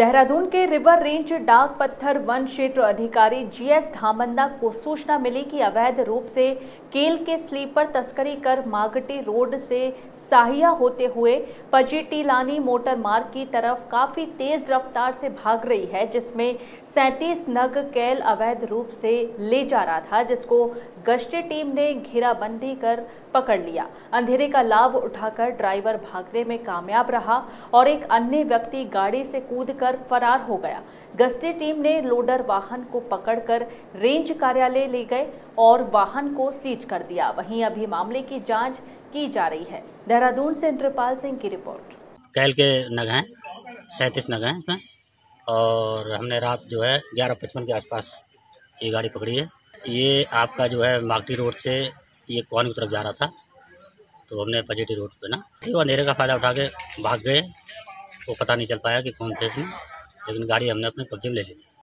देहरादून के river range डाक पत्थर वन क्षेत्र अधिकारी जीएस धामन्ना को सूचना मिली कि अवैध रूप से केल के स्लीपर तस्करी कर मागटी रोड से साहिया होते हुए पजीटीलानी मोटर मार्ग की तरफ़ काफ़ी तेज रफ्तार से भाग रही है, जिसमें 37 नग कैल अवैध रूप से ले जा रहा था, जिसको गश्ती टीम ने घेराबंदी कर पकड़ लिया। अंधेरे का लाभ उठाकर ड्राइवर भागने में कामयाब रहा और एक अन्य व्यक्ति गाड़ी से कूदकर फरार हो गया। गश्ती टीम ने लोडर वाहन को पकड़कर रेंज कार्यालय ले गए और वाहन को सीज कर दिया। वहीं अभी मामले की जाँच की जा रही है। देहरादून से इंद्रपाल सिंह की रिपोर्ट। कैल के नग हैं, सैंतीस नग हैं और हमने रात जो है ग्यारह पचपन के आसपास ये गाड़ी पकड़ी है। ये आपका जो है मागटी रोड से ये कौन की तरफ़ जा रहा था तो हमने पजेटी रोड पे ना वो अंधेरे का फ़ायदा उठा के भाग गए। वो पता नहीं चल पाया कि कौन थे इसमें, लेकिन गाड़ी हमने अपने कब्जे में ले ली।